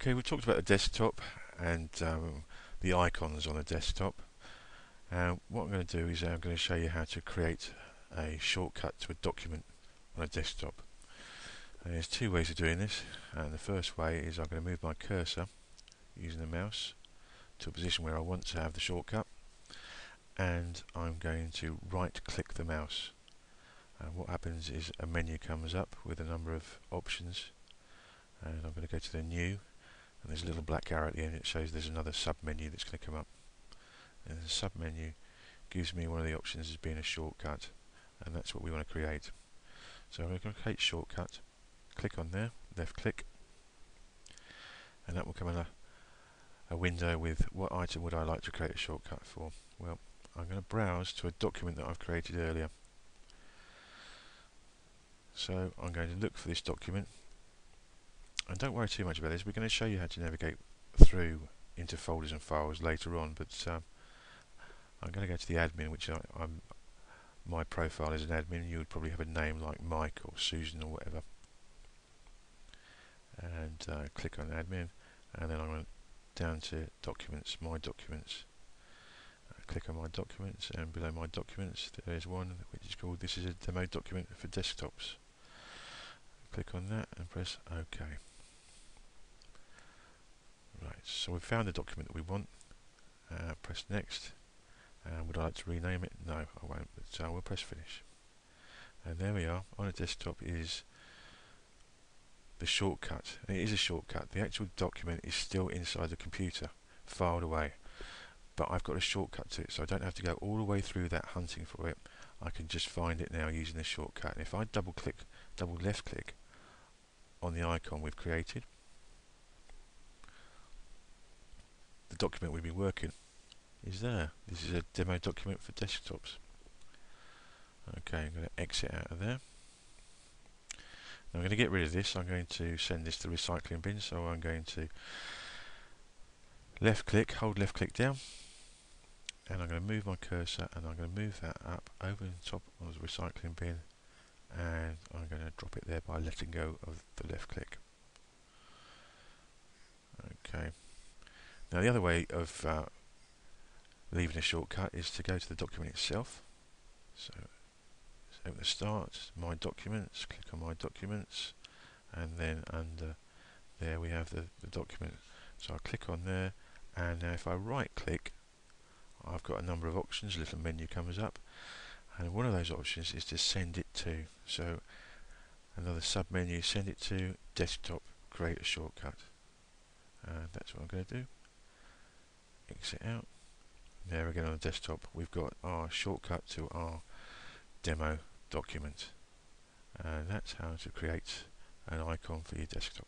Okay, we talked about the desktop and um, the icons on the desktop. Uh, what I'm going to do is I'm going to show you how to create a shortcut to a document on a desktop. And there's two ways of doing this. And the first way is I'm going to move my cursor using the mouse to a position where I want to have the shortcut. And I'm going to right click the mouse. And what happens is a menu comes up with a number of options. And I'm going to go to the new and there's a little black arrow at the end that shows there's another sub menu that's going to come up. And the sub menu gives me one of the options as being a shortcut and that's what we want to create. So I'm going to create shortcut. Click on there left click. And that will come in a, a window with what item would I like to create a shortcut for? Well I'm going to browse to a document that I've created earlier. So I'm going to look for this document and don't worry too much about this, we're going to show you how to navigate through into folders and files later on, but um, I'm going to go to the admin, which I, am my profile is an admin, you would probably have a name like Mike or Susan or whatever. And uh, click on admin, and then I'm going down to documents, my documents. Uh, click on my documents, and below my documents there is one which is called this is a demo document for desktops. Click on that and press OK. So we've found the document that we want. Uh, press next. And would I like to rename it? No, I won't, but uh, we'll press finish. And there we are, on a desktop is the shortcut. And it is a shortcut. The actual document is still inside the computer, filed away. But I've got a shortcut to it, so I don't have to go all the way through that hunting for it. I can just find it now using the shortcut. And if I double click, double left click on the icon we've created, document we've been working is there. This is a demo document for desktops. Okay, I'm going to exit out of there. Now I'm going to get rid of this. I'm going to send this to the recycling bin. So I'm going to left click, hold left click down, and I'm going to move my cursor and I'm going to move that up over the top of the recycling bin and I'm going to drop it there by letting go of the left click. Okay. Now the other way of uh, leaving a shortcut is to go to the document itself. So open the start, my documents, click on my documents and then under there we have the, the document. So I click on there and now if I right click I've got a number of options, a little menu comes up and one of those options is to send it to. So another sub menu, send it to desktop, create a shortcut. And that's what I'm going to do exit out. There again on the desktop we've got our shortcut to our demo document and that's how to create an icon for your desktop.